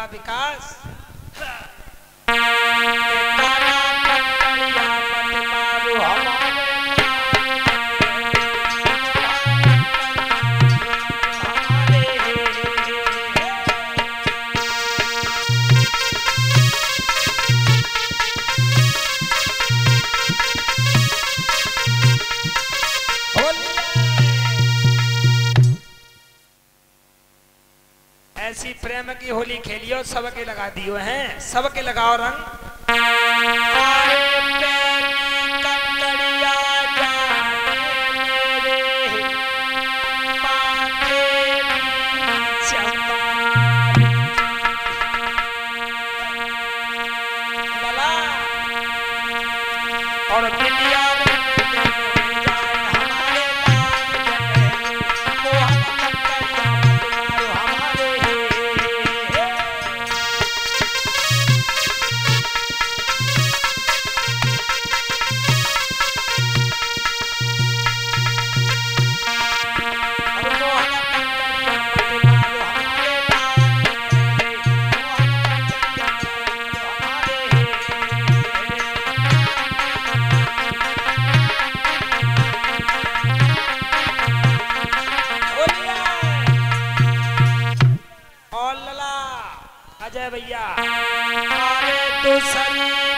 लला विकास ऐसी प्रेम की होली खेलियो सबके लगा दियो हैं। सबके लगाओ रंग। और अजय भैया। अरे तो सरी